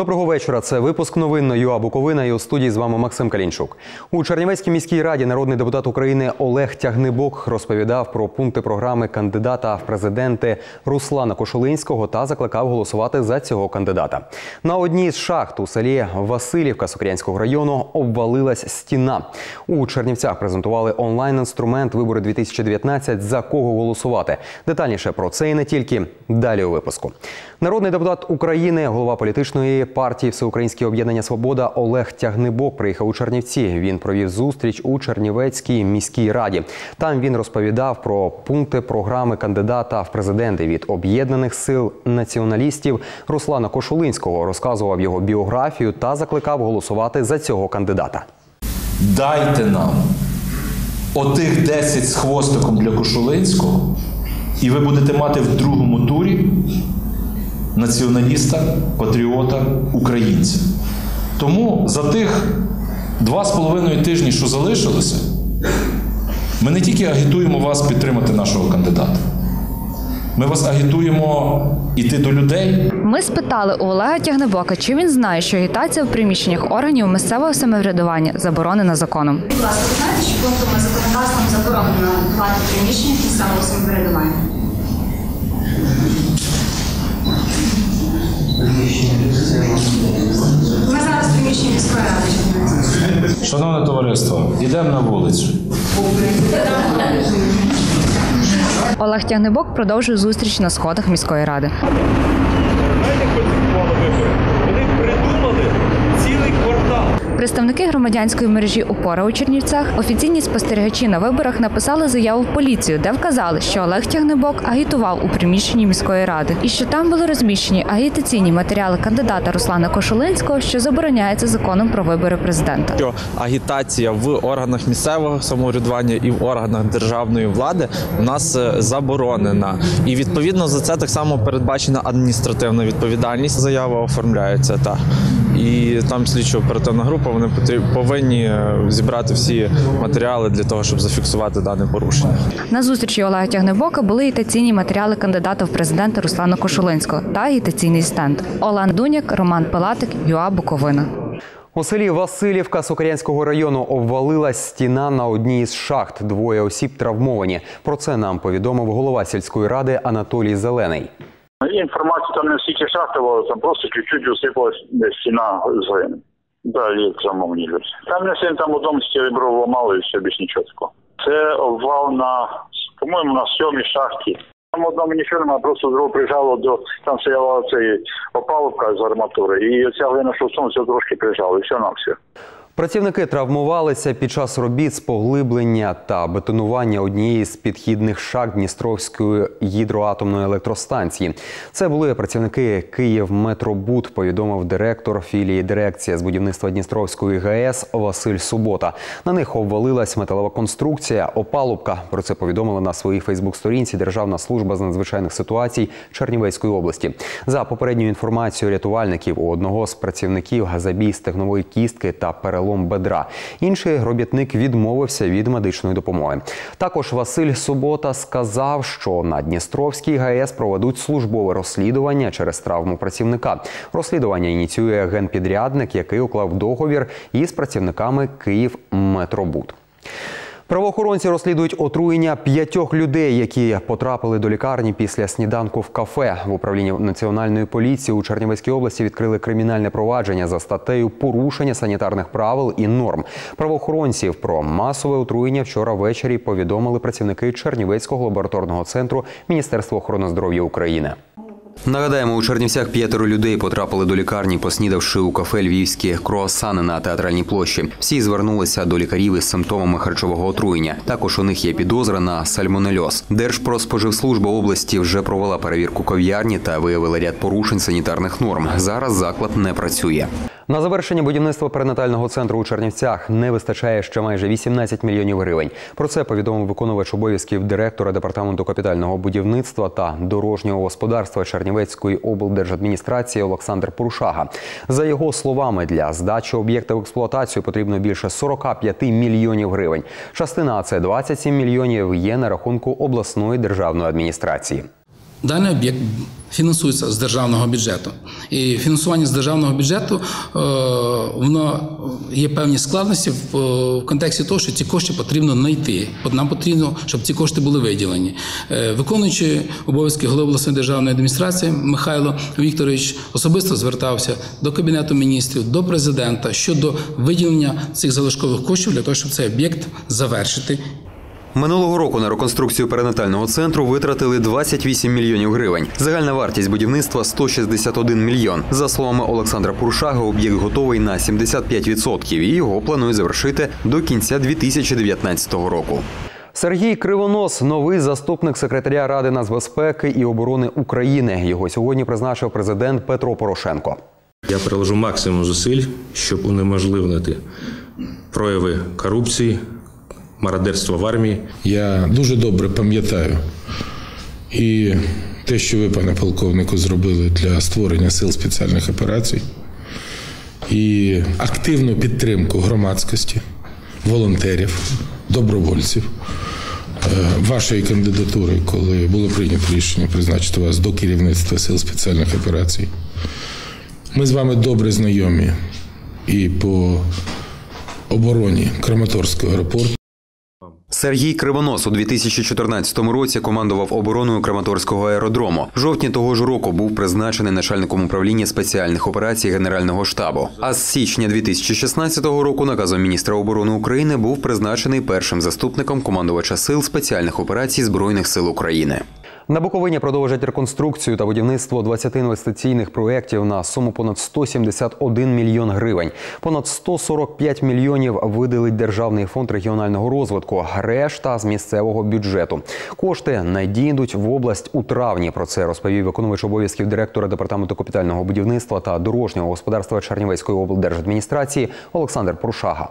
Доброго вечора. Це випуск новин на ЮА Буковина і у студії з вами Максим Калінчук. У Чернівецькій міській раді народний депутат України Олег Тягнебок розповідав про пункти програми кандидата в президенти Руслана Кошулинського та закликав голосувати за цього кандидата. На одній з шахт у селі Васильівка Сокрянського району обвалилась стіна. У Чернівцях презентували онлайн-інструмент вибори 2019 за кого голосувати. Детальніше про це і не тільки далі у випуску. Народний депутат України, голова політичної партії Всеукраїнське об'єднання Свобода Олег Тягнебок приїхав у Чернівці. Він провів зустріч у Чернівецькій міській раді. Там він розповідав про пункти програми кандидата в президенти від об'єднаних сил націоналістів Руслана Кошулинського. Розказував його біографію та закликав голосувати за цього кандидата. Дайте нам отих 10 з хвостиком для Кошулинського, і ви будете мати в другому турі націоналіста, патріота, українця. Тому за тих два з половиною тижні, що залишилося, ми не тільки агітуємо вас підтримати нашого кандидата. Ми вас агітуємо іти до людей, Ми спитали у Олега Тягнебока, чи він знає, що агітація в приміщеннях органів місцевого самоврядування заборонена законом. Будь ласка, ви знаєте, що пунктами законодавством заборонено давати приміщення місцевого самоврядування? Шановне товариство, йдемо на вулицю. Олег Тягнебок продовжує зустріч на сходах міської ради. Представники громадянської мережі Опора у Чернівцях, офіційні спостерігачі на виборах написали заяву в поліцію, де вказали, що Олег Тягнебок агітував у приміщенні міської ради і що там були розміщені агітаційні матеріали кандидата Руслана Кошулинського, що забороняється законом про вибори президента. що агітація в органах місцевого самоврядування і в органах державної влади у нас е, заборонена. І відповідно за це так само передбачена адміністративна відповідальність. Заява оформляється та і там слідчо оперативна група. Вони потріб- повинні е, зібрати всі матеріали для того, щоб зафіксувати дане порушення. На зустрічі Олега Тягнебока були агітаційні матеріали кандидата в президенти Руслана Кошулинського та агітаційний стенд. Олан Дуняк, Роман Пилатик, ЮА Буковина. У селі Васильівка Сокирянського району обвалилась стіна на одній із шахт. Двоє осіб травмовані. Про це нам повідомив голова сільської ради Анатолій Зелений. Є інформація, там не стільки шахтово, там просто чуть-чуть усипалась стіна з. Да, є травмовані люди. Там не сильно, там одному серебро вламали і все, більш нічого. Це обвал на, по-моєму, на сьомій шахті. Там одному нічого немає, просто дров прижало до, там стояла цей опалубка з арматури, і оця глина, що цьому, трошки прижало, і все на все. Працівники травмувалися під час робіт з поглиблення та бетонування однієї з підхідних шахт Дністровської гідроатомної електростанції. Це були працівники «Київметробуд», повідомив директор філії дирекція з будівництва Дністровської ГАЕС Василь Субота. На них обвалилась металова конструкція, опалубка. Про це повідомила на своїй Фейсбук-сторінці Державна служба з надзвичайних ситуацій Чернівецької області. За попередньою інформацією рятувальників у одного з працівників забій стегнової кістки та перелом бедра. Інший робітник відмовився від медичної допомоги. Також Василь Субота сказав, що на Дністровській ГАЕС проведуть службове розслідування через травму працівника. Розслідування ініціює генпідрядник, який уклав договір із працівниками «Київметробуд». Правоохоронці розслідують отруєння п'ятьох людей, які потрапили до лікарні після сніданку в кафе. В управлінні національної поліції у Чернівецькій області відкрили кримінальне провадження за статтею порушення санітарних правил і норм. Правоохоронців про масове отруєння вчора ввечері повідомили працівники Чернівецького лабораторного центру Міністерства охорони здоров'я України. Нагадаємо, у Чернівцях п'ятеро людей потрапили до лікарні, поснідавши у кафе львівські круасани на театральній площі. Всі звернулися до лікарів із симптомами харчового отруєння. Також у них є підозра на сальмонельоз. Держпродспоживслужба області вже провела перевірку кав'ярні та виявила ряд порушень санітарних норм. Зараз заклад не працює. На завершення будівництва перинатального центру у Чернівцях не вистачає ще майже 18 мільйонів гривень. Про це повідомив виконувач обов'язків директора департаменту капітального будівництва та дорожнього господарства Чернівецької облдержадміністрації Олександр Порушага. За його словами, для здачі об'єкта в експлуатацію потрібно більше 45 мільйонів гривень. Частина, а це 27 мільйонів, є на рахунку обласної державної адміністрації. Даний об'єкт фінансується з державного бюджету. І фінансування з державного бюджету е, воно є певні складності в, е, контексті того, що ці кошти потрібно знайти. Нам потрібно, щоб ці кошти були виділені. Е, Виконуючи обов'язки голови обласної державної адміністрації Михайло Вікторович особисто звертався до кабінету міністрів, до президента щодо виділення цих залишкових коштів для того, щоб цей об'єкт завершити Минулого року на реконструкцію перинатального центру витратили 28 мільйонів гривень. Загальна вартість будівництва 161 мільйон. За словами Олександра Пуршага, об'єкт готовий на 75% і його планують завершити до кінця 2019 року. Сергій Кривонос, новий заступник секретаря Ради нацбезпеки і оборони України. Його сьогодні призначив президент Петро Порошенко. Я приложу максимум зусиль, щоб унеможливити прояви корупції, мародерства в армії. Я дуже добре пам'ятаю і те, що ви, пане полковнику, зробили для створення сил спеціальних операцій, і активну підтримку громадськості, волонтерів, добровольців. Е, Вашої кандидатури, коли було прийнято рішення призначити вас до керівництва сил спеціальних операцій. Ми з вами добре знайомі і по обороні Краматорського аеропорту. Сергій Кривонос у 2014 році командував обороною Краматорського аеродрому. В жовтні того ж року був призначений начальником управління спеціальних операцій Генерального штабу. А з січня 2016 року наказом міністра оборони України був призначений першим заступником командувача сил спеціальних операцій Збройних сил України. На Буковині продовжать реконструкцію та будівництво 20 інвестиційних проєктів на суму понад 171 мільйон гривень. Понад 145 мільйонів виділить Державний фонд регіонального розвитку, решта з місцевого бюджету. Кошти надійдуть в область у травні. Про це розповів виконувач обов'язків директора департаменту капітального будівництва та дорожнього господарства Чернівецької облдержадміністрації Олександр Прушага.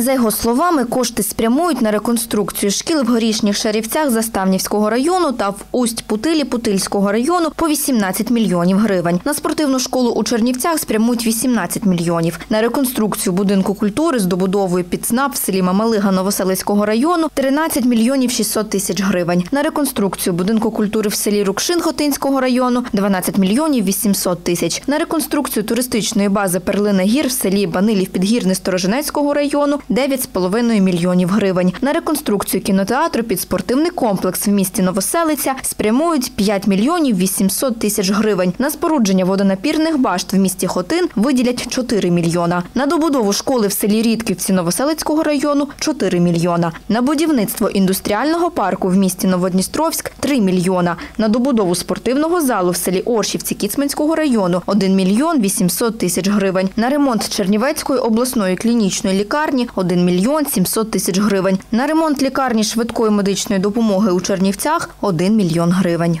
За його словами, кошти спрямують на реконструкцію шкіл в горішніх Шарівцях Заставнівського району та в Усть-Путилі Путильського району по 18 мільйонів гривень. На спортивну школу у Чернівцях спрямують 18 мільйонів. На реконструкцію будинку культури з добудовою під СНАП в селі Мамалига Новоселицького району 13 мільйонів 600 тисяч гривень. На реконструкцію будинку культури в селі Рукшин Хотинського району 12 мільйонів 800 тисяч. На реконструкцію туристичної бази Перлина Гір в селі Банилів Підгірне Сторожинецького району 9,5 мільйонів гривень. На реконструкцію кінотеатру під спортивний комплекс в місті Новоселиця спрямують 5 мільйонів 800 тисяч гривень. На спорудження водонапірних башт в місті Хотин виділять 4 мільйона. На добудову школи в селі Рідківці Новоселицького району 4 мільйона. На будівництво індустріального парку в місті Новодністровськ 3 мільйона. На добудову спортивного залу в селі Оршівці Кіцманського району 1 мільйон 800 тисяч гривень. На ремонт Чернівецької обласної клінічної лікарні 1 мільйон 700 тисяч гривень. На ремонт лікарні швидкої медичної допомоги у Чернівцях 1 мільйон гривень.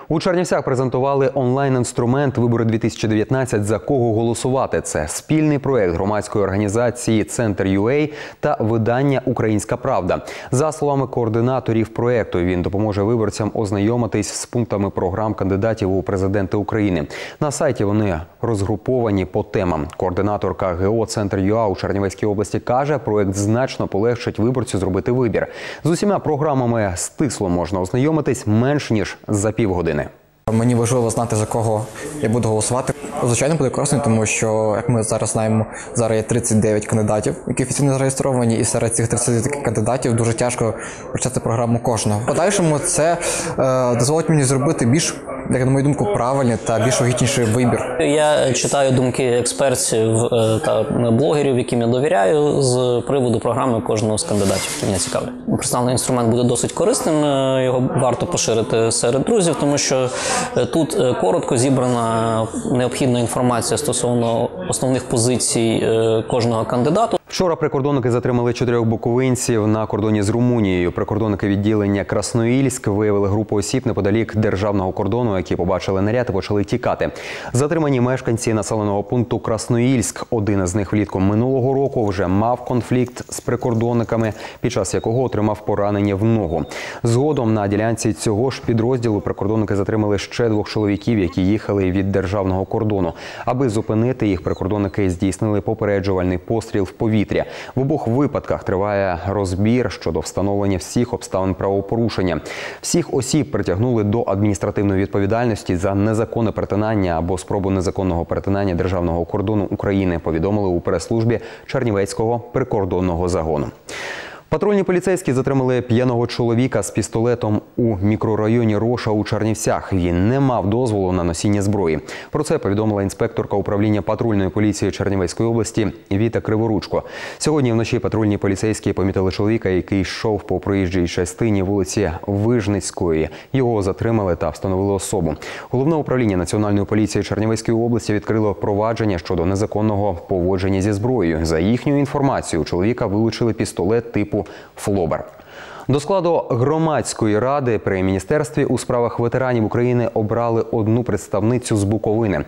У Чернівцях презентували онлайн-інструмент Вибори 2019 за кого голосувати. Це спільний проект громадської організації Центр UA та видання Українська Правда. За словами координаторів проекту, він допоможе виборцям ознайомитись з пунктами програм кандидатів у президенти України. На сайті вони розгруповані по темам. Координаторка ГО Центр ЮА у Чернівецькій області каже, проект значно полегшить виборцю зробити вибір. З усіма програмами стисло можна ознайомитись менш ніж за півгодини. Мені важливо знати за кого я буду голосувати. Звичайно, буде корисно, тому що як ми зараз знаємо, зараз є 39 кандидатів, які офіційно зареєстровані, і серед цих 39 кандидатів дуже тяжко прочитати програму кожного. Подальшому це е, дозволить мені зробити більш, як на мою думку, правильний та більш логічніший вибір. Я читаю думки експертів е, та блогерів, яким я довіряю, з приводу програми кожного з кандидатів. Мене цікавить. Представлений інструмент буде досить корисним. е, Його варто поширити серед друзів, тому що е, тут е, коротко зібрана необхідна інформація стосовно основних позицій е, кожного кандидату. Вчора прикордонники затримали чотирьох буковинців на кордоні з Румунією. Прикордонники відділення Красноїльськ виявили групу осіб неподалік державного кордону, які побачили наряд і почали тікати. Затримані мешканці населеного пункту Красноїльськ. Один із них влітку минулого року вже мав конфлікт з прикордонниками, під час якого отримав поранення в ногу. Згодом на ділянці цього ж підрозділу прикордонники затримали ще двох чоловіків, які їхали від державного кордону. Аби зупинити їх, прикордонники здійснили попереджувальний постріл в повітря. Повітря. В обох випадках триває розбір щодо встановлення всіх обставин правопорушення. Всіх осіб притягнули до адміністративної відповідальності за незаконне перетинання або спробу незаконного перетинання державного кордону України. Повідомили у прес-службі Чернівецького прикордонного загону. Патрульні поліцейські затримали п'яного чоловіка з пістолетом у мікрорайоні Роша у Чернівцях. Він не мав дозволу на носіння зброї. Про це повідомила інспекторка управління патрульної поліції Чернівецької області Віта Криворучко. Сьогодні вночі патрульні поліцейські помітили чоловіка, який йшов по проїжджій частині вулиці Вижницької. Його затримали та встановили особу. Головне управління національної поліції Чернівецької області відкрило провадження щодо незаконного поводження зі зброєю. За їхньою інформацією, чоловіка вилучили пістолет типу Флобер. До складу громадської ради при міністерстві у справах ветеранів України обрали одну представницю з Буковини.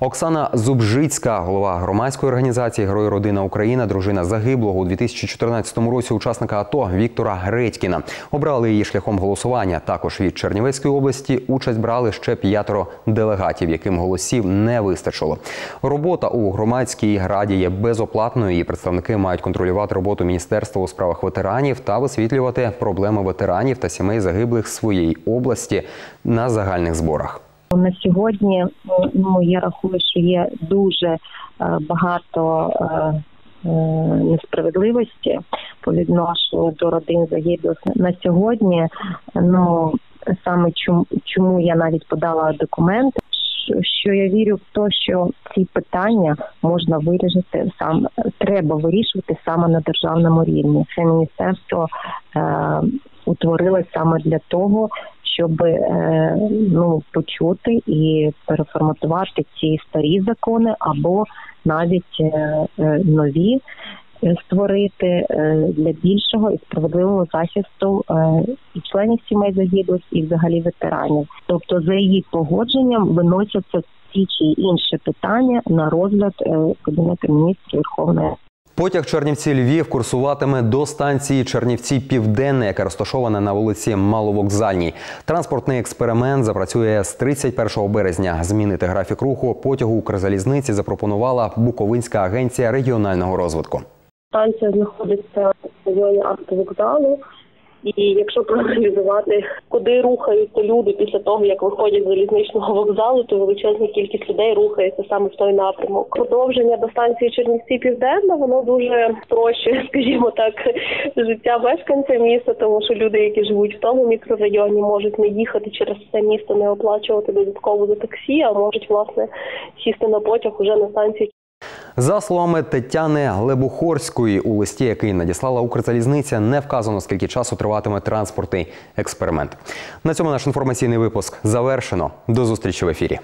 Оксана Зубжицька, голова громадської організації Герой Родина Україна, дружина загиблого у 2014 році учасника АТО Віктора Гредькіна. Обрали її шляхом голосування. Також від Чернівецької області участь брали ще п'ятеро делегатів, яким голосів не вистачило. Робота у громадській раді є безоплатною. Її представники мають контролювати роботу міністерства у справах ветеранів та висвітлювати проблеми ветеранів та сімей загиблих своєї області на загальних зборах. На сьогодні ну я рахую, що є дуже е, багато е, е, несправедливості по відношенню до родин загиблих. На сьогодні ну саме чому, чому я навіть подала документ, що- я вірю в те, що ці питання можна вирішити сам треба вирішувати саме на державному рівні. Це міністерство е, утворилось саме для того, щоб е, ну почути і переформатувати ці старі закони або навіть е, е, нові. Е, Створити е, для більшого і справедливого захисту е, і членів сімей загиблих, і взагалі ветеранів. Тобто, за її погодженням виносяться ті чи інші питання на розгляд кабінету міністрів Верховної Потяг Чернівці Львів курсуватиме до станції Чернівці Південне, яка розташована на вулиці Маловокзальній. Транспортний експеримент запрацює з 31 березня. Змінити графік руху потягу Укрзалізниці запропонувала Буковинська агенція регіонального розвитку. Станція знаходиться в районі автовокзалу. І якщо проаналізувати, куди рухаються люди після того, як виходять з залізничного вокзалу, то величезна кількість людей рухається саме в той напрямок. Продовження до станції Чернівці Південна воно дуже спрощує, скажімо так, життя мешканця міста, тому що люди, які живуть в тому мікрорайоні, можуть не їхати через це місто, не оплачувати додатково за таксі, а можуть власне сісти на потяг уже на станції За словами Тетяни Лебухорської, у листі, який надіслала Укрзалізниця, не вказано, скільки часу триватиме транспортний експеримент. На цьому наш інформаційний випуск завершено. До зустрічі в ефірі.